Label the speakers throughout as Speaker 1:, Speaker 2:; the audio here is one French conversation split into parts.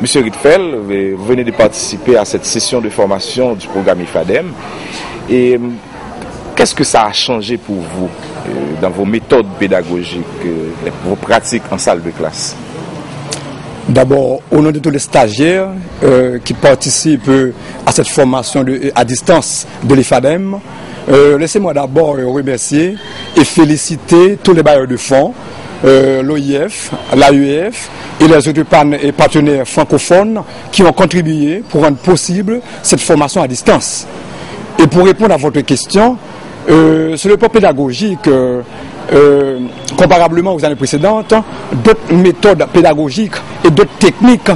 Speaker 1: Monsieur Ritfel, vous venez de participer à cette session de formation du programme IFADEM. Et euh, qu'est-ce que ça a changé pour vous euh, dans vos méthodes pédagogiques, euh, vos pratiques en salle de classe?
Speaker 2: D'abord, au nom de tous les stagiaires qui participent à cette formation à distance de l'IFADEM, laissez-moi d'abord remercier et féliciter tous les bailleurs de fonds euh, l'OIF, l'AUF et les autres partenaires francophones qui ont contribué pour rendre possible cette formation à distance. Et pour répondre à votre question, euh, sur le plan pédagogique, euh, comparablement aux années précédentes, d'autres méthodes pédagogiques et d'autres techniques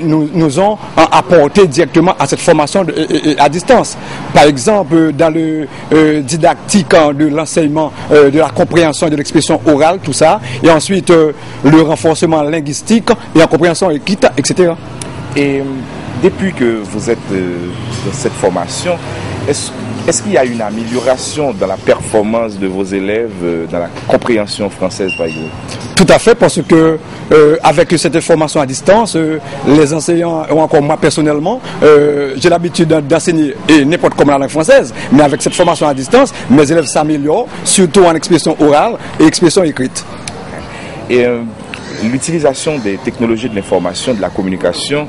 Speaker 2: nous, ont apporté directement à cette formation à distance. Par exemple, dans le euh, didactique hein, de l'enseignement euh, de la compréhension et de l'expression orale, tout ça, et ensuite euh, le renforcement linguistique et la compréhension écrite, etc.
Speaker 1: Et depuis que vous êtes dans cette formation, est-ce est-ce qu'il y a une amélioration dans la performance de vos élèves, euh, dans la compréhension française par exemple?
Speaker 2: Tout à fait, parce que euh, avec cette formation à distance, euh, les enseignants, ou encore moi personnellement, j'ai l'habitude d'enseigner n'importe comment la langue française, mais avec cette formation à distance, mes élèves s'améliorent, surtout en expression orale et expression écrite.
Speaker 1: Et l'utilisation des technologies de l'information, de la communication,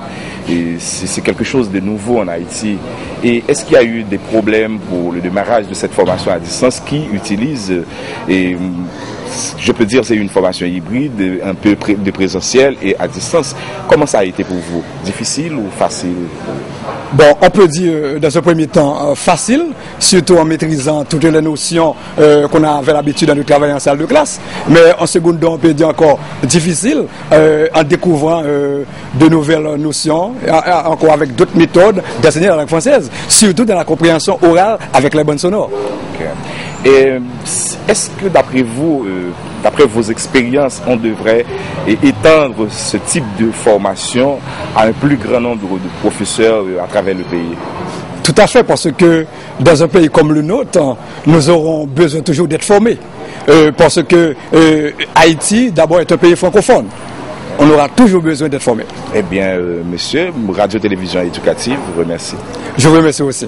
Speaker 1: c'est quelque chose de nouveau en Haïti. Et est-ce qu'il y a eu des problèmes pour le démarrage de cette formation à distance qui utilise, et je peux dire c'est une formation hybride, un peu de présentiel et à distance. Comment ça a été pour vous? Difficile ou facile?
Speaker 2: Bon, on peut dire euh, dans un premier temps euh, facile, surtout en maîtrisant toutes les notions euh, qu'on avait l'habitude de travailler en salle de classe. Mais en second temps, on peut dire encore difficile en découvrant de nouvelles notions, encore avec d'autres méthodes d'enseigner la langue française, surtout dans la compréhension orale avec les bonnes sonores.
Speaker 1: Et est-ce que d'après vous, d'après vos expériences, on devrait étendre ce type de formation à un plus grand nombre de professeurs à travers le pays?
Speaker 2: Tout à fait, parce que dans un pays comme le nôtre, nous aurons besoin toujours d'être formés. Euh, parce que euh, Haïti, d'abord, est un pays francophone. On aura toujours besoin d'être formés.
Speaker 1: Eh bien, euh, monsieur, Radio-Télévision Éducative vous remercie.
Speaker 2: Je vous remercie aussi.